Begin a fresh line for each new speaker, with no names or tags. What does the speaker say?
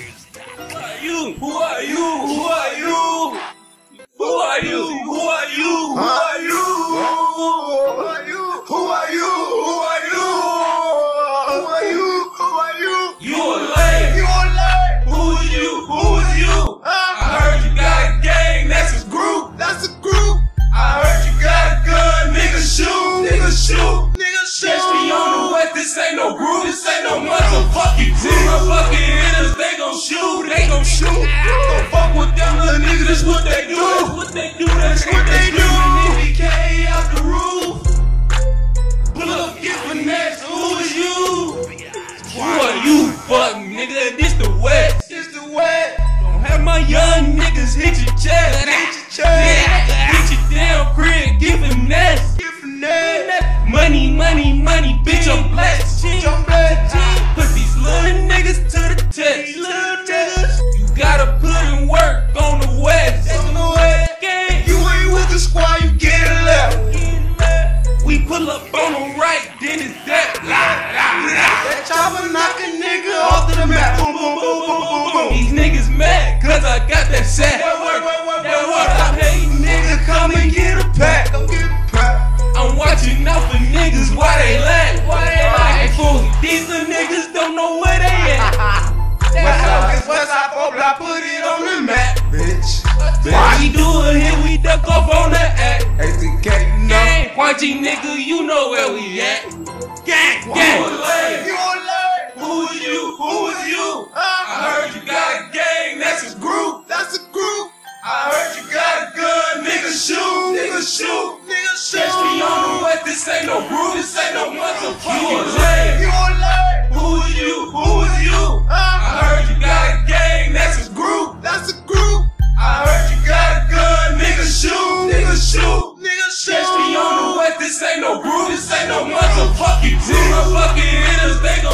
Who are you? Who are you? Who are you? Who are you? Who are you? Who are you?
Who are you? Who are you? Who are you? Who are you? Who are you?
You a lame.
You a lame.
Who is you? Who is you? I heard you got a gang. That's a group.
That's a group.
I heard you got a gun. Nigga shoot. Nigga shoot.
Nigga, shoot.
Catch me on the west, this ain't no group, this ain't no motherfucking team. Motherfucking gon' shoot. Don't fuck with them little niggas, that's what they do. That's what they do, that's what they do. NBK out the roof. Pull up, get finesse, who is you? Who are you, fuck nigga? This the west.
It's the wet.
Don't have my young niggas hit your chest.
Hit your chest.
Yeah, hit your damn crib, give him pull up on the right, then it's that. La, la, la.
That chopper knock a nigga off to the map. Boom, boom, boom, boom, boom, boom.
These niggas mad, cause I got that sack. Georgie, nigga, you know where we at. Gang, gang. You alert? Who's you? Who's you? I heard you got a
gang, that's a group. That's a group. I heard you got a gun,
nigga, shoot. Nigga, shoot. Nigga, shoot. Catch me on the what
this ain't no
group. This ain't no motherfucker. This ain't no groove. this
ain't no motherfucking
groove. My fucking hitters, they gon'